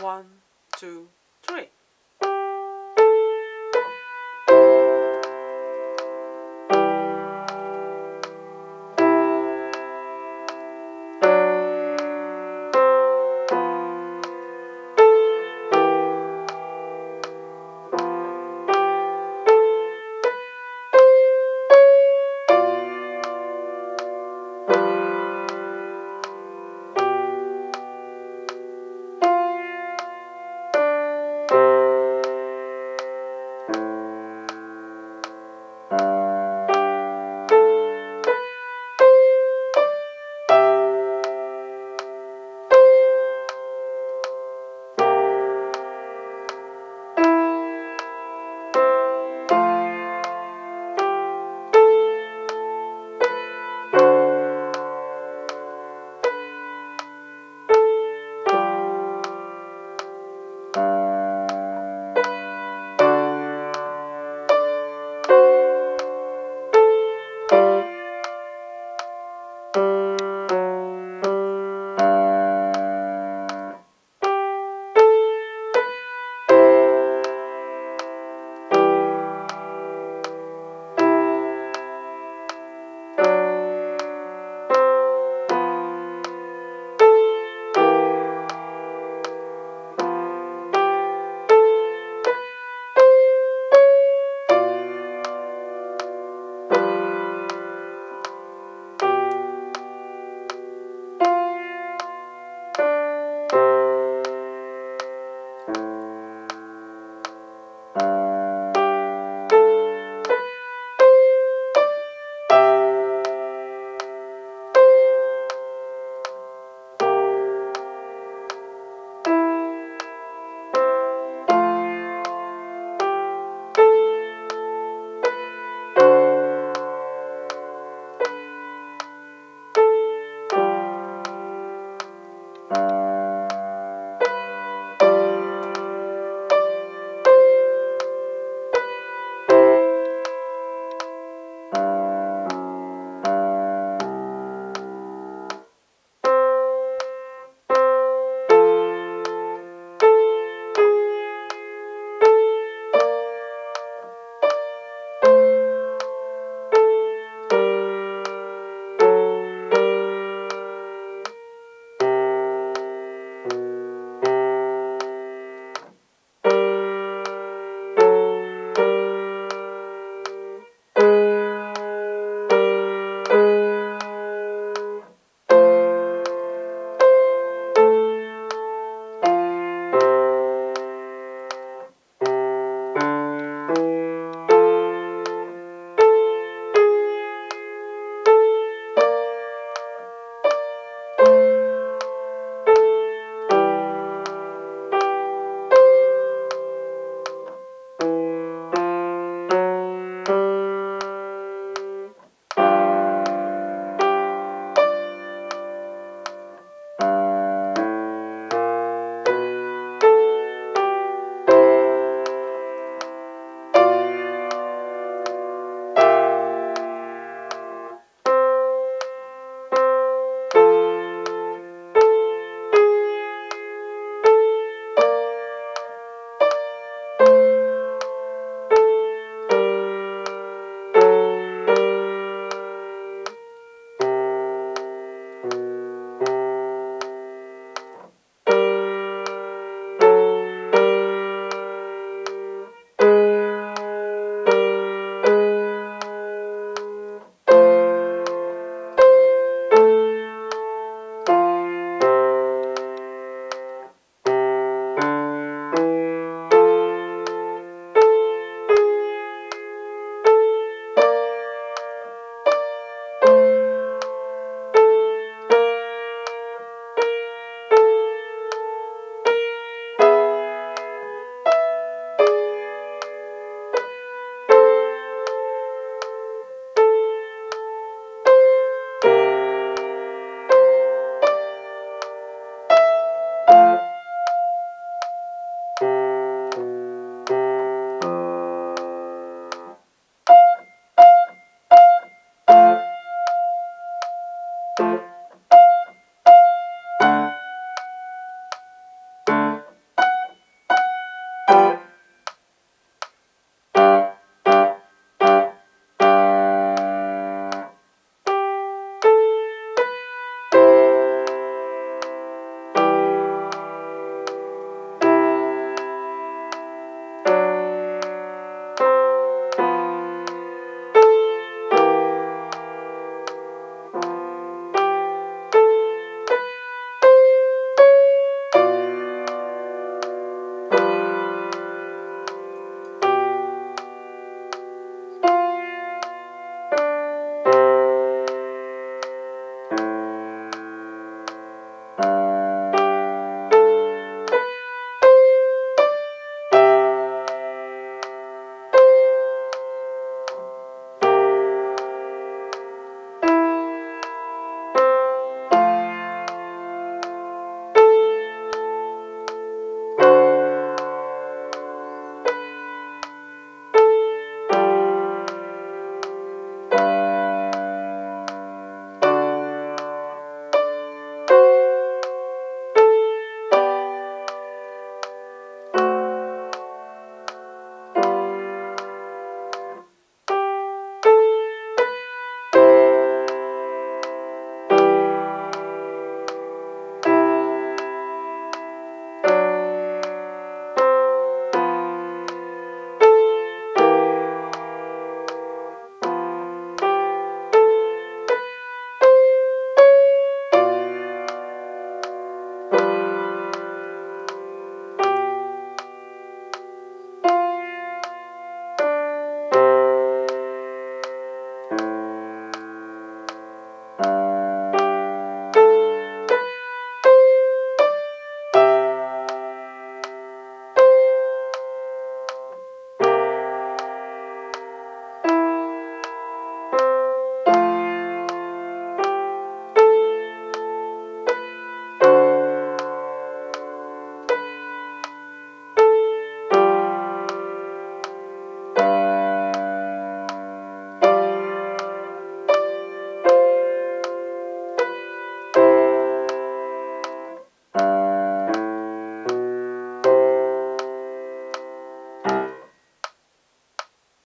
One, two, three.